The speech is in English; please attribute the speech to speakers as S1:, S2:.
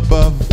S1: above.